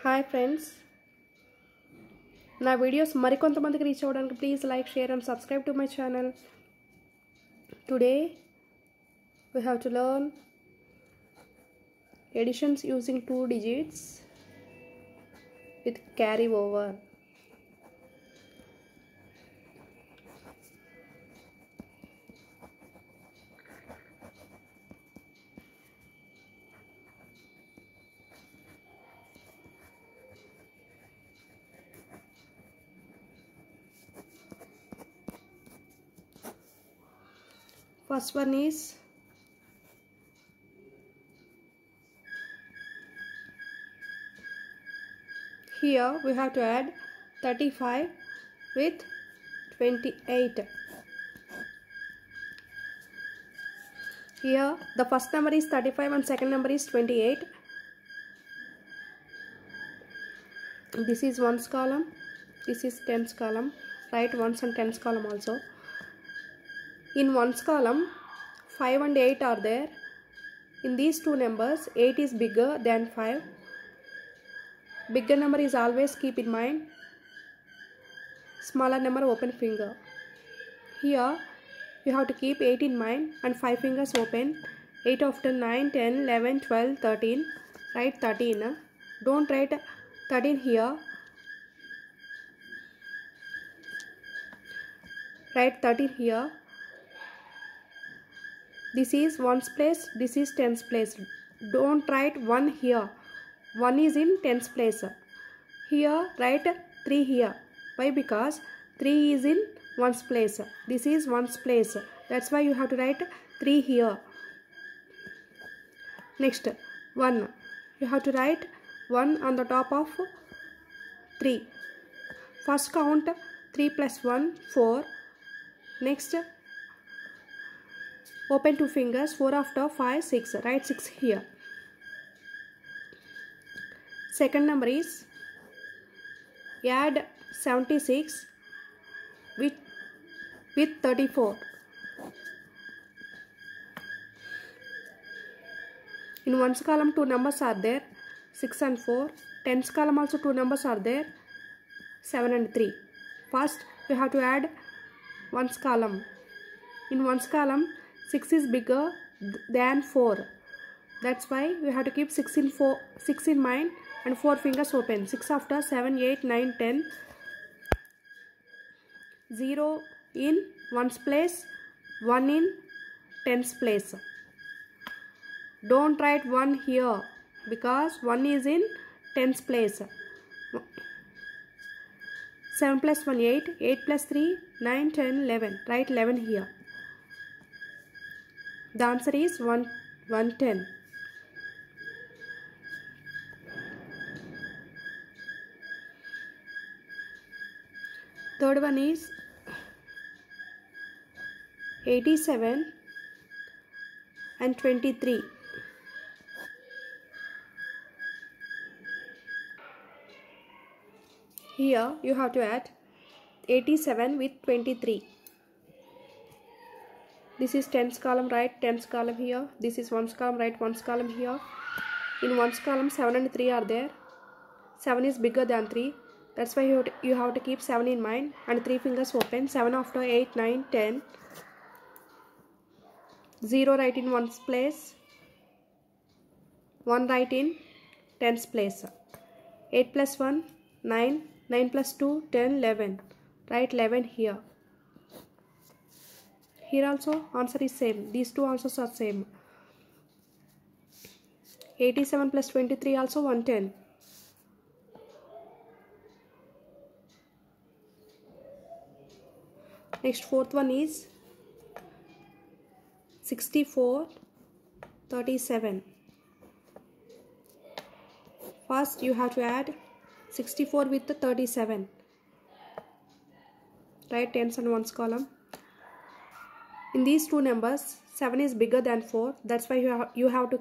Hi friends నా videos మరికొంతమందికి reach అవ్వడానికి please like share and subscribe to my channel today we have to learn editions using two digits with carry over First one is here we have to add 35 with 28. Here the first number is 35 and second number is 28. This is ones column, this is tens column. Write ones and tens column also in ones column 5 and 8 are there. In these two numbers 8 is bigger than 5 bigger number is always keep in mind. Smaller number open finger. Here you have to keep 8 in mind and 5 fingers open. 8 after 9 10 11 12 13 write 13 don't write 13 here. Write 13 here this is ones place this is tens place don't write 1 here. 1 is in tens place. Here write 3 here. Why? Because 3 is in ones place. This is ones place. That's why you have to write 3 here. Next 1 you have to write 1 on the top of 3 first count 3 plus 1 4 next open two fingers 4 after 5 6 write 6 here. Second number is add 76 with with 34 in ones column two numbers are there 6 and 4 tens column also two numbers are there 7 and 3 first we have to add ones column. In ones column 6 is bigger than 4 that's why we have to keep 6 in 4 6 in mind and 4 fingers open. 6 after 7 8 9 10 0 in ones place 1 in tens place. Don't write 1 here because 1 is in tens place. 7 plus 1 8 8 plus 3 9 10 11 write 11 here the answer is 1 110. Third one is 87 and 23. Here you have to add 87 with 23 this is tens column right? Tens column here. This is ones column right? Ones column here. In ones column 7 and 3 are there. 7 is bigger than 3 that's why you have, to, you have to keep 7 in mind. And 3 fingers open. 7 after 8 9 10 0 right in ones place. 1 right in tens place. 8 plus 1 9 9 plus 2 10 11 write 11 here here also answer is same. These two answers are same. 87 plus 23 also 110 next fourth one is 64 37 first you have to add 64 with the 37 write tens and ones column in these two numbers 7 is bigger than 4 that's why you have, you have to